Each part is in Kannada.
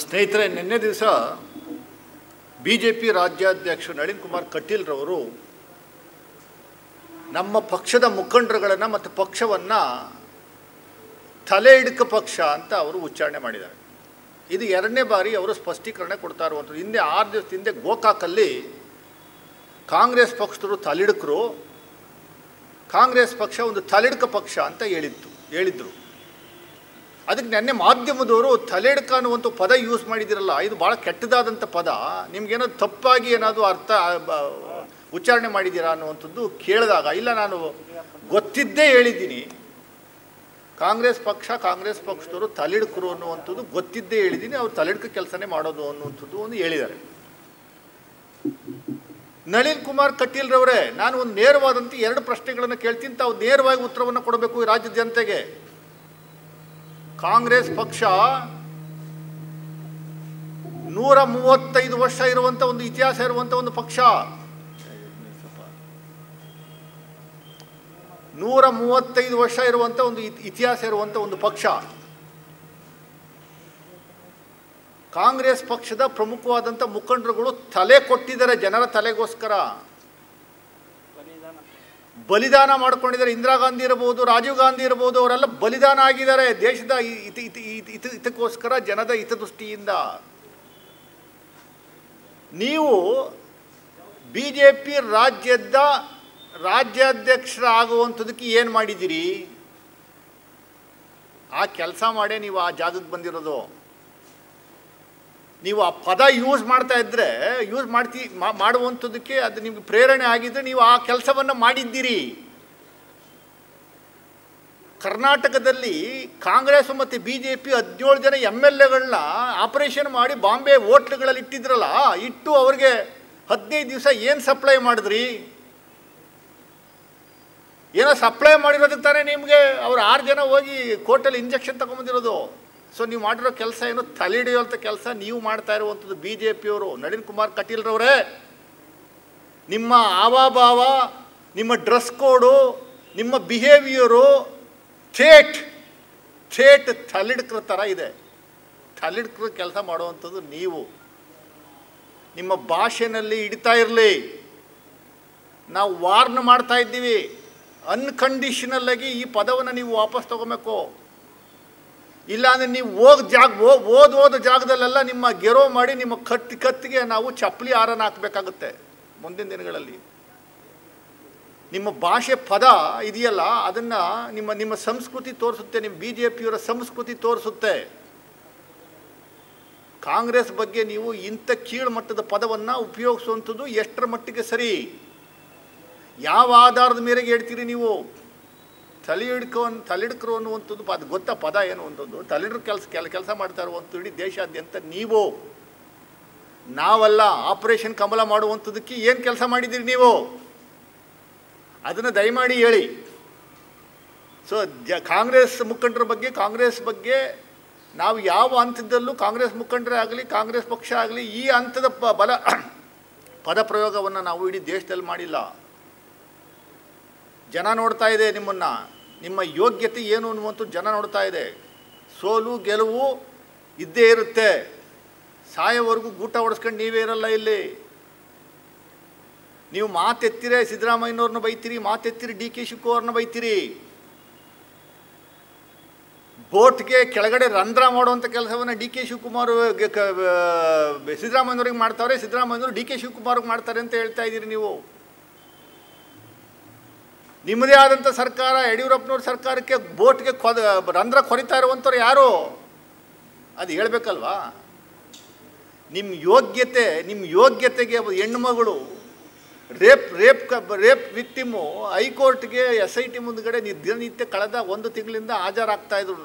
ಸ್ನೇಹಿತರೆ, ನಿನ್ನೆ ದಿವಸ ಬಿ ಜೆ ಪಿ ರಾಜ್ಯಾಧ್ಯಕ್ಷ ನಳಿನ್ ಕುಮಾರ್ ಕಟೀಲ್ರವರು ನಮ್ಮ ಪಕ್ಷದ ಮುಖಂಡರುಗಳನ್ನು ಮತ್ತು ಪಕ್ಷವನ್ನು ತಲೆ ಹಿಡ್ಕ ಪಕ್ಷ ಅಂತ ಅವರು ಉಚ್ಚಾರಣೆ ಮಾಡಿದ್ದಾರೆ. ಇದು ಎರಡನೇ ಬಾರಿ ಅವರು ಸ್ಪಷ್ಟೀಕರಣ ಕೊಡ್ತಾ ಇರುವಂಥದ್ದು. ಹಿಂದೆ ಆರು ದಿವಸ ಹಿಂದೆ ಗೋಕಾಕಲ್ಲಿ ಕಾಂಗ್ರೆಸ್ ಪಕ್ಷದವರು ತಲೆಡ್ಕರು ಕಾಂಗ್ರೆಸ್ ಪಕ್ಷ ಒಂದು ತಲೆಡ್ಕ ಪಕ್ಷ ಅಂತ ಹೇಳಿತ್ತು, ಹೇಳಿದ್ರು. ಅದಕ್ಕೆ ನೆನ್ನೆ ಮಾಧ್ಯಮದವರು ತಲೆಡ್ಕ ಅನ್ನುವಂಥ ಪದ ಯೂಸ್ ಮಾಡಿದಿರಲ್ಲ, ಇದು ಭಾಳ ಕೆಟ್ಟದಾದಂಥ ಪದ. ನಿಮ್ಗೇನೋ ತಪ್ಪಾಗಿ ಏನಾದರೂ ಅರ್ಥ ಉಚ್ಚಾರಣೆ ಮಾಡಿದ್ದೀರಾ ಅನ್ನುವಂಥದ್ದು ಕೇಳಿದಾಗ, ಇಲ್ಲ, ನಾನು ಗೊತ್ತಿದ್ದೇ ಹೇಳಿದ್ದೀನಿ. ಕಾಂಗ್ರೆಸ್ ಪಕ್ಷ, ಕಾಂಗ್ರೆಸ್ ಪಕ್ಷದವರು ತಲೆಡ್ಕರು ಅನ್ನುವಂಥದ್ದು ಗೊತ್ತಿದ್ದೇ ಹೇಳಿದ್ದೀನಿ, ಅವ್ರು ತಲೆಡ್ಕ ಕೆಲಸನೇ ಮಾಡೋದು ಅನ್ನುವಂಥದ್ದು ಒಂದು ಹೇಳಿದ್ದಾರೆ. ನಳಿನ್ ಕುಮಾರ್ ಕಟೀಲ್ರವರೇ ನಾನು ಒಂದು ನೇರವಾದಂಥ ಎರಡು ಪ್ರಶ್ನೆಗಳನ್ನು ಕೇಳ್ತೀನಿ, ತಾವು ನೇರವಾಗಿ ಉತ್ತರವನ್ನು ಕೊಡಬೇಕು ಈ ರಾಜ್ಯದ ಜನತೆಗೆ. ಕಾಂಗ್ರೆಸ್ ಪಕ್ಷ ನೂರ ಮೂವತ್ತೈದು ವರ್ಷ ಇರುವಂಥ ಒಂದು ಇತಿಹಾಸ ಇರುವಂಥ ಒಂದು ಪಕ್ಷ. ನೂರ ಮೂವತ್ತೈದು ವರ್ಷ ಇರುವಂಥ ಒಂದು ಇತಿಹಾಸ ಇರುವಂಥ ಒಂದು ಪಕ್ಷ. ಕಾಂಗ್ರೆಸ್ ಪಕ್ಷದ ಪ್ರಮುಖವಾದಂಥ ಮುಖಂಡರುಗಳು ತಲೆ ಕೊಟ್ಟಿದ್ದಾರೆ ಜನರ ತಲೆಗೋಸ್ಕರ. ಬಲಿದಾನ ಮಾಡ್ಕೊಂಡಿದ್ದಾರೆ. ಇಂದಿರಾ ಗಾಂಧಿ ಇರ್ಬೋದು, ರಾಜೀವ್ ಗಾಂಧಿ ಇರ್ಬೋದು, ಅವರೆಲ್ಲ ಬಲಿದಾನ ಆಗಿದ್ದಾರೆ. ದೇಶದ ಇತ ಹಿತಕ್ಕೋಸ್ಕರ ಜನದ ಹಿತದೃಷ್ಟಿಯಿಂದ. ನೀವು ಬಿ ಜೆ ಪಿ ರಾಜ್ಯದ ರಾಜ್ಯಾಧ್ಯಕ್ಷರಾಗುವಂಥದಕ್ಕೆ ಏನು ಮಾಡಿದ್ದೀರಿ? ಆ ಕೆಲಸ ಮಾಡೇ ನೀವು ಆ ಜಾಗಕ್ಕೆ ಬಂದಿರೋದು. ನೀವು ಆ ಪದ ಯೂಸ್ ಮಾಡ್ತಾ ಇದ್ದರೆ ಯೂಸ್ ಮಾಡ್ತಿ ಮಾಡುವಂಥದ್ದಕ್ಕೆ ಅದು ನಿಮಗೆ ಪ್ರೇರಣೆ ಆಗಿದ್ದರೆ ನೀವು ಆ ಕೆಲಸವನ್ನು ಮಾಡಿದ್ದೀರಿ. ಕರ್ನಾಟಕದಲ್ಲಿ ಕಾಂಗ್ರೆಸ್ ಮತ್ತು ಬಿ ಜೆ ಪಿ ಹದಿನೇಳು ಜನ ಎಂ ಎಲ್ ಎಗಳನ್ನ ಆಪರೇಷನ್ ಮಾಡಿ ಬಾಂಬೆ ಹೋಟ್ಲುಗಳಲ್ಲಿ ಇಟ್ಟಿದ್ರಲ್ಲ, ಇಟ್ಟು ಅವ್ರಿಗೆ ಹದಿನೈದು ದಿವಸ ಏನು ಸಪ್ಲೈ ಮಾಡಿದ್ರಿ? ಏನೋ ಸಪ್ಲೈ ಮಾಡಿರೋದಕ್ಕೆ ತಾನೇ ನಿಮಗೆ ಅವ್ರು ಆರು ಜನ ಹೋಗಿ ಕೋರ್ಟಲ್ಲಿ ಇಂಜೆಕ್ಷನ್ ತಗೊಂಬಂದಿರೋದು. ಸೊ ನೀವು ಮಾಡಿರೋ ಕೆಲಸ ಏನು ತಲೆ ಹಿಡಿಯುವಂಥ ಕೆಲಸ ನೀವು ಮಾಡ್ತಾ ಇರುವಂಥದ್ದು ಬಿ ಜೆ ಪಿಯವರು ನಳಿನ್ ಕುಮಾರ್ ಕಟೀಲ್ರವರೇ ನಿಮ್ಮ ಆವಾಭಾವ ನಿಮ್ಮ ಡ್ರೆಸ್ ಕೋಡು, ನಿಮ್ಮ ಬಿಹೇವಿಯರು ಥೇಟ್ ಥೇಟ್ ತಲೆಡ್ಕ್ರ ಥರ ಇದೆ. ತಲೆಡ್ಕ್ರ ಕೆಲಸ ಮಾಡುವಂಥದ್ದು ನೀವು. ನಿಮ್ಮ ಭಾಷೆನಲ್ಲಿ ಹಿಡಿತಾ ಇರಲಿ. ನಾವು ವಾರ್ನ್ ಮಾಡ್ತಾ ಇದ್ದೀವಿ. ಅನ್ಕಂಡೀಷನಲ್ಲಾಗಿ ಈ ಪದವನ್ನು ನೀವು ವಾಪಸ್ ತಗೋಬೇಕು. ಇಲ್ಲಾಂದ್ರೆ ನೀವು ಹೋಗ್ ಜಾಗ ಓದ್ ಓದ ಜಾಗದಲ್ಲೆಲ್ಲ ನಿಮ್ಮ ಗೆರೋ ಮಾಡಿ ನಿಮ್ಮ ಕತ್ತಿ ಕತ್ತಿಗೆ ನಾವು ಚಪ್ಪಲಿ ಹಾರನ ಹಾಕಬೇಕಾಗುತ್ತೆ ಮುಂದಿನ ದಿನಗಳಲ್ಲಿ. ನಿಮ್ಮ ಭಾಷೆ ಪದ ಇದೆಯಲ್ಲ, ಅದನ್ನು ನಿಮ್ಮ ನಿಮ್ಮ ಸಂಸ್ಕೃತಿ ತೋರಿಸುತ್ತೆ, ನಿಮ್ಮ ಬಿ ಜೆ ಪಿಯವರ ಸಂಸ್ಕೃತಿ ತೋರಿಸುತ್ತೆ. ಕಾಂಗ್ರೆಸ್ ಬಗ್ಗೆ ನೀವು ಇಂಥ ಕೀಳು ಮಟ್ಟದ ಪದವನ್ನು ಉಪಯೋಗಿಸುವಂಥದ್ದು ಎಷ್ಟರ ಮಟ್ಟಿಗೆ ಸರಿ? ಯಾವ ಆಧಾರದ ಮೇರೆಗೆ ಹೇಳ್ತೀರಿ ನೀವು? ತಲೆ ಹಿಡ್ಕೊ ತಲೆಡ್ಕರು ಅನ್ನುವಂಥದ್ದು ಅದು ಗೊತ್ತ ಪದ ಏನು ಅಂತದ್ದು? ತಲೆಡ್ರ ಕೆಲಸ, ಕೆಲ, ಕೆಲಸ ಮಾಡ್ತಾ ಇರುವಂಥ ಇಡೀ ದೇಶಾದ್ಯಂತ ನೀವು? ನಾವಲ್ಲ, ಆಪರೇಷನ್ ಕಮಲ ಮಾಡುವಂಥದ್ದಕ್ಕೆ ಏನು ಕೆಲಸ ಮಾಡಿದ್ದೀರಿ ನೀವು? ಅದನ್ನು ದಯಮಾಡಿ ಹೇಳಿ. ಸೊ ಜ ಕಾಂಗ್ರೆಸ್ ಮುಖಂಡರ ಬಗ್ಗೆ, ಕಾಂಗ್ರೆಸ್ ಬಗ್ಗೆ ನಾವು ಯಾವ ಹಂತದಲ್ಲೂ ಕಾಂಗ್ರೆಸ್ ಮುಖಂಡರೇ ಆಗಲಿ, ಕಾಂಗ್ರೆಸ್ ಪಕ್ಷ ಆಗಲಿ ಈ ಹಂತದ ಬಲ ಪದ ಪ್ರಯೋಗವನ್ನು ನಾವು ಇಡೀ ದೇಶದಲ್ಲಿ ಮಾಡಿಲ್ಲ. ಜನ ನೋಡ್ತಾ ಇದೆ ನಿಮ್ಮನ್ನು. ನಿಮ್ಮ ಯೋಗ್ಯತೆ ಏನು ಅನ್ನುವಂಥ ಜನ ನೋಡ್ತಾ ಇದೆ. ಸೋಲು, ಗೆಲುವು ಇದ್ದೇ ಇರುತ್ತೆ. ಸಾಯೋವರೆಗೂ ಗೂಟ ಹೊಡೆಸ್ಕೊಂಡು ನೀವೇ ಇರಲ್ಲ ಇಲ್ಲಿ. ನೀವು ಮಾತೆತ್ತಿರೆ ಸಿದ್ದರಾಮಯ್ಯನವ್ರನ್ನ ಬೈತೀರಿ, ಮಾತೆತ್ತಿರಿ ಡಿ ಕೆ ಶಿವಕುಮಾರ್ನ ಬೈತೀರಿ. ಬೋಟ್ಗೆ ಕೆಳಗಡೆ ರಂಧ್ರ ಮಾಡುವಂಥ ಕೆಲಸವನ್ನು ಡಿ ಕೆ ಶಿವಕುಮಾರ್ ಸಿದ್ದರಾಮಯ್ಯನವ್ರಿಗೆ ಮಾಡ್ತಾವ್ರೆ, ಸಿದ್ದರಾಮಯ್ಯನವರು ಡಿ ಕೆ ಶಿವಕುಮಾರ್ಗೆ ಮಾಡ್ತಾರೆ ಅಂತ ಹೇಳ್ತಾ ಇದ್ದೀರಿ ನೀವು. ನಿಮ್ಮದೇ ಆದಂಥ ಸರ್ಕಾರ, ಯಡಿಯೂರಪ್ಪನವ್ರ ಸರ್ಕಾರಕ್ಕೆ ಬೋಟ್ಗೆ ಕೊದ, ರಂಧ್ರ ಕೊರಿತಾ ಇರುವಂಥವ್ರು ಯಾರು? ಅದು ಹೇಳಬೇಕಲ್ವಾ? ನಿಮ್ಮ ಯೋಗ್ಯತೆ ನಿಮ್ಮ ಯೋಗ್ಯತೆಗೆ ಹೆಣ್ಣುಮಗಳು ರೇಪ್ ರೇಪ್ ಕ, ರೇಪ್ ವಿಕ್ಟಿಮು ಹೈಕೋರ್ಟ್ಗೆ ಎಸ್ ಐ ಟಿ ಮುಂದ್ಗಡೆ ದಿನನಿತ್ಯ ಕಳೆದ ಒಂದು ತಿಂಗಳಿಂದ ಹಾಜರಾಗ್ತಾ ಇದ್ರು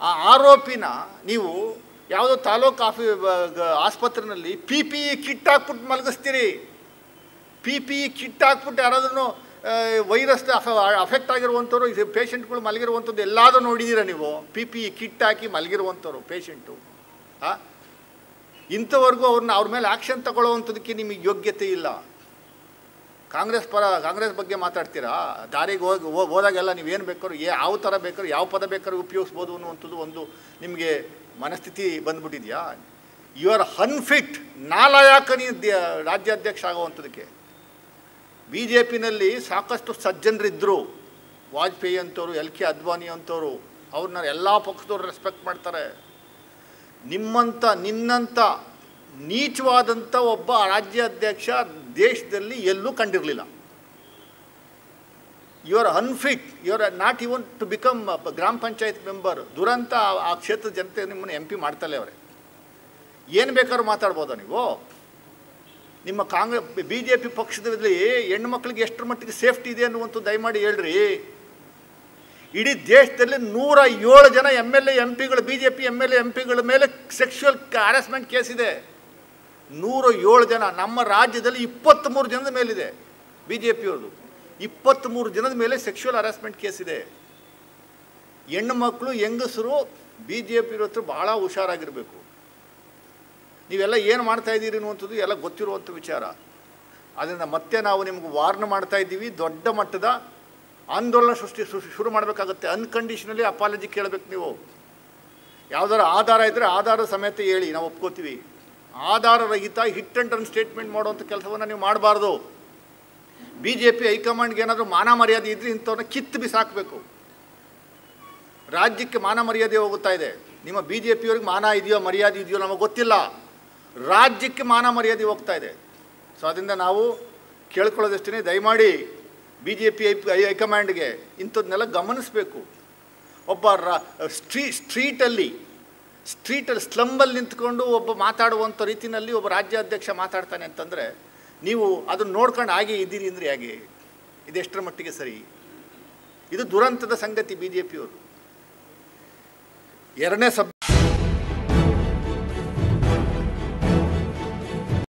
ಆ ಆರೋಪಿನ ನೀವು ಯಾವುದೋ ತಾಲೂಕು ಆಫಿ ಆಸ್ಪತ್ರೆಯಲ್ಲಿ ಪಿ ಪಿ ಇ ಕಿಟ್ ಹಾಕ್ಬಿಟ್ಟು ಮಲಗಿಸ್ತೀರಿ. ಪಿ ಪಿ ಇ ಕಿಟ್ ಹಾಕ್ಬಿಟ್ಟು ಯಾರಾದ್ರೂ ವೈರಸ್ ಅಫೆಕ್ಟ್ ಆಗಿರುವಂಥವ್ರು ಇದು ಪೇಷಂಟ್ಗಳು ಮಲಗಿರುವಂಥದ್ದು ಎಲ್ಲಾದರೂ ನೋಡಿದ್ದೀರ ನೀವು? ಪಿ ಪಿ ಕಿಟ್ ಹಾಕಿ ಮಲಗಿರುವಂಥವ್ರು ಪೇಷಂಟು ಹಾಂ ಇಂಥವರೆಗೂ ಅವ್ರನ್ನ ಅವ್ರ ಮೇಲೆ ಆ್ಯಕ್ಷನ್ ತಗೊಳ್ಳುವಂಥದ್ದಕ್ಕೆ ನಿಮಗೆ ಯೋಗ್ಯತೆ ಇಲ್ಲ. ಕಾಂಗ್ರೆಸ್ ಪರ, ಕಾಂಗ್ರೆಸ್ ಬಗ್ಗೆ ಮಾತಾಡ್ತೀರಾ? ದಾರಿಗೆ ಹೋಗಿ ಹೋದಾಗೆಲ್ಲ ನೀವೇನು ಬೇಕಾದ್ರೂ ಯಾವ ಥರ ಬೇಕಾದ್ರೂ, ಯಾವ ಪದ ಬೇಕಾದ್ರೂ ಉಪಯೋಗಿಸ್ಬೋದು ಅನ್ನುವಂಥದ್ದು ಒಂದು ನಿಮಗೆ ಮನಸ್ಥಿತಿ ಬಂದ್ಬಿಟ್ಟಿದೆಯಾ? ಯು ಆರ್ ಅನ್ಫಿಟ್ ನಾಲಾಯಕ ನೀ ದ- ರಾಜ್ಯಾಧ್ಯಕ್ಷ ಆಗುವಂಥದ್ದಕ್ಕೆ ಬಿ ಜೆ ಪಿನಲ್ಲಿ ಸಾಕಷ್ಟು ಸಜ್ಜನರಿದ್ದರು ವಾಜಪೇಯಿ ಅಂತವರು, ಎಲ್ ಕೆ ಅದ್ವಾನಿ ಅಂತವರು ಅವ್ರನ್ನ ಎಲ್ಲ ಪಕ್ಷದವ್ರು ರೆಸ್ಪೆಕ್ಟ್ ಮಾಡ್ತಾರೆ. ನಿಮ್ಮಂಥ ನಿನ್ನಂಥ ನೀಚವಾದಂಥ ಒಬ್ಬ ರಾಜ್ಯಾಧ್ಯಕ್ಷ ದೇಶದಲ್ಲಿ ಎಲ್ಲೂ ಕಂಡಿರಲಿಲ್ಲ. You are unfit you are not even to become ಗ್ರಾಮ ಪಂಚಾಯತ್ ಮೆಂಬರ್ ದುರಂತ ಆ- ಆ ಕ್ಷೇತ್ರದ ಜನತೆ ನಿಮ್ಮನ್ನು ಎಂ ಪಿ ಮಾಡ್ತಲೇ ಅವರೇ. ಏನು ಬೇಕಾದ್ರೂ ಮಾತಾಡ್ಬೋದಾ ನೀವು? ನಿಮ್ಮ ಕಾಂಗ್ರೆಸ್ ಬಿ ಜೆ ಪಿ ಪಕ್ಷದಲ್ಲಿ ಹೆಣ್ಣು ಎಷ್ಟರ ಮಟ್ಟಿಗೆ ಸೇಫ್ಟಿ ಇದೆ ಅನ್ನುವಂಥ ದಯಮಾಡಿ ಹೇಳ್ರಿ. ಇಡೀ ದೇಶದಲ್ಲಿ ನೂರ ಏಳು ಜನ M L A, M ಪಿಗಳು, B J P, M L A, M ಪಿಗಳ ಮೇಲೆ ಸೆಕ್ಷುವಲ್ ಹ್ಯಾರಾಸ್ಮೆಂಟ್ ಕೇಸ್ ಇದೆ. ನೂರ ಏಳು ಜನ, ನಮ್ಮ ರಾಜ್ಯದಲ್ಲಿ ಇಪ್ಪತ್ತ್ಮೂರು ಜನದ ಮೇಲಿದೆ ಬಿ ಜೆ ಪಿಯವ್ರದ್ದು. ಇಪ್ಪತ್ತ್ಮೂರು ಜನದ ಮೇಲೆ ಸೆಕ್ಷುವಲ್ ಹರಾಸ್ಮೆಂಟ್ ಕೇಸ್ ಇದೆ. ಹೆಣ್ಣು ಮಕ್ಕಳು, ಹೆಂಗಸರು ಬಿ ಜೆ ಪಿ ಹತ್ರ ಭಾಳ ಹುಷಾರಾಗಿರಬೇಕು. ನೀವೆಲ್ಲ ಏನು ಮಾಡ್ತಾ ಇದ್ದೀರಿ ಅನ್ನುವಂಥದ್ದು ಎಲ್ಲ ಗೊತ್ತಿರುವಂಥ ವಿಚಾರ. ಅದರಿಂದ ಮತ್ತೆ ನಾವು ನಿಮ್ಗೆ ವಾರ್ನ್ ಮಾಡ್ತಾ ಇದ್ದೀವಿ. ದೊಡ್ಡ ಮಟ್ಟದ ಆಂದೋಲನ ಸೃಷ್ಟಿ ಶುರು ಮಾಡಬೇಕಾಗುತ್ತೆ. ಅನ್ಕಂಡೀಷನಲಿ ಅಪಾಲಜಿ ಕೇಳಬೇಕು ನೀವು. ಯಾವುದಾದ್ರು ಆಧಾರ ಇದ್ದರೆ ಆಧಾರ ಸಮೇತ ಹೇಳಿ, ನಾವು ಒಪ್ಕೋತೀವಿ. ಆಧಾರ ರಹಿತ ಹಿಟ್ ಅಂಡ್ ರನ್ ಸ್ಟೇಟ್ಮೆಂಟ್ ಮಾಡುವಂಥ ಕೆಲಸವನ್ನು ನೀವು ಮಾಡಬಾರ್ದು. ಬಿ ಜೆ ಪಿ ಹೈಕಮಾಂಡ್ಗೆ ಏನಾದರೂ ಮಾನ ಮರ್ಯಾದೆ ಇದ್ರೆ ಇಂಥವ್ರನ್ನ ಕಿತ್ತು ಬಿಸಾಕಬೇಕು. ರಾಜ್ಯಕ್ಕೆ ಮಾನ ಮರ್ಯಾದೆ ಹೋಗುತ್ತಾ ಇದೆ. ನಿಮ್ಮ ಬಿ ಜೆ ಪಿಯವ್ರಿಗೆ ಮಾನ ಇದೆಯೋ ಮರ್ಯಾದೆ ಇದೆಯೋ ನಮಗೆ ಗೊತ್ತಿಲ್ಲ. ರಾಜ್ಯಕ್ಕೆ ಮಾನ ಮರ್ಯಾದೆ ಹೋಗ್ತಾ ಇದೆ. ಸೊ ಅದರಿಂದ ನಾವು ಕೇಳ್ಕೊಳ್ಳೋದಷ್ಟೇ ದಯಮಾಡಿ ಬಿ ಜೆ ಪಿ ಐ ಹೈಕಮಾಂಡ್ಗೆ ಇಂಥದ್ದನ್ನೆಲ್ಲ ಗಮನಿಸಬೇಕು. ಒಬ್ಬ ರಾ, ಸ್ಟ್ರೀ, ಸ್ಟ್ರೀಟಲ್ಲಿ ಸ್ಟ್ರೀಟಲ್ಲಿ, ಸ್ಲಂಬಲ್ಲಿ ನಿಂತ್ಕೊಂಡು ಒಬ್ಬ ಮಾತಾಡುವಂಥ ರೀತಿಯಲ್ಲಿ ಒಬ್ಬ ರಾಜ್ಯಾಧ್ಯಕ್ಷ ಮಾತಾಡ್ತಾನೆ ಅಂತಂದರೆ, ನೀವು ಅದನ್ನು ನೋಡ್ಕೊಂಡು ಹಾಗೆ ಇದ್ದೀರಿ ಅಂದರೆ ಹೇಗೆ? ಇದೆಷ್ಟರ ಮಟ್ಟಿಗೆ ಸರಿ? ಇದು ದುರಂತದ ಸಂಗತಿ ಬಿ ಜೆ ಪಿಯವರು ಎರಡನೇ ಸಬ್